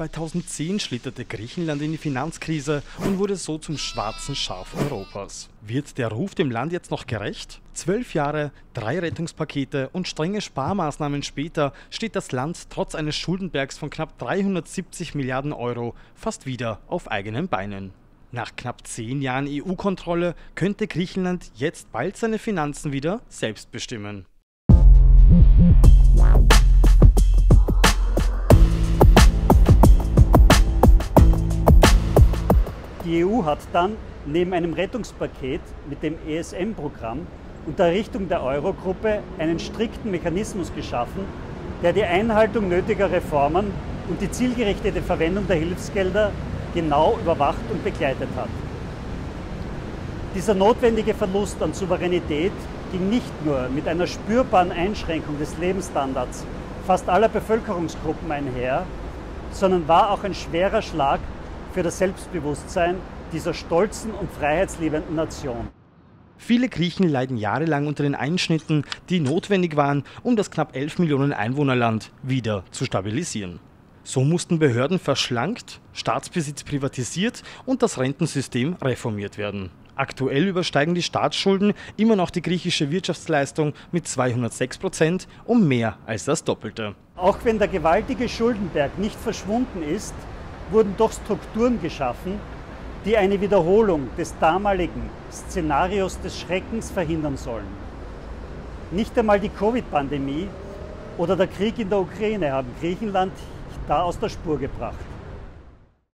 2010 schlitterte Griechenland in die Finanzkrise und wurde so zum schwarzen Schaf Europas. Wird der Ruf dem Land jetzt noch gerecht? Zwölf Jahre, drei Rettungspakete und strenge Sparmaßnahmen später steht das Land trotz eines Schuldenbergs von knapp 370 Milliarden Euro fast wieder auf eigenen Beinen. Nach knapp zehn Jahren EU-Kontrolle könnte Griechenland jetzt bald seine Finanzen wieder selbst bestimmen. Die EU hat dann neben einem Rettungspaket mit dem ESM-Programm und der Errichtung der Eurogruppe einen strikten Mechanismus geschaffen, der die Einhaltung nötiger Reformen und die zielgerichtete Verwendung der Hilfsgelder genau überwacht und begleitet hat. Dieser notwendige Verlust an Souveränität ging nicht nur mit einer spürbaren Einschränkung des Lebensstandards fast aller Bevölkerungsgruppen einher, sondern war auch ein schwerer Schlag für das Selbstbewusstsein dieser stolzen und freiheitsliebenden Nation. Viele Griechen leiden jahrelang unter den Einschnitten, die notwendig waren, um das knapp 11 Millionen Einwohnerland wieder zu stabilisieren. So mussten Behörden verschlankt, Staatsbesitz privatisiert und das Rentensystem reformiert werden. Aktuell übersteigen die Staatsschulden immer noch die griechische Wirtschaftsleistung mit 206 Prozent um mehr als das Doppelte. Auch wenn der gewaltige Schuldenberg nicht verschwunden ist, wurden doch Strukturen geschaffen, die eine Wiederholung des damaligen Szenarios des Schreckens verhindern sollen. Nicht einmal die Covid-Pandemie oder der Krieg in der Ukraine haben Griechenland da aus der Spur gebracht.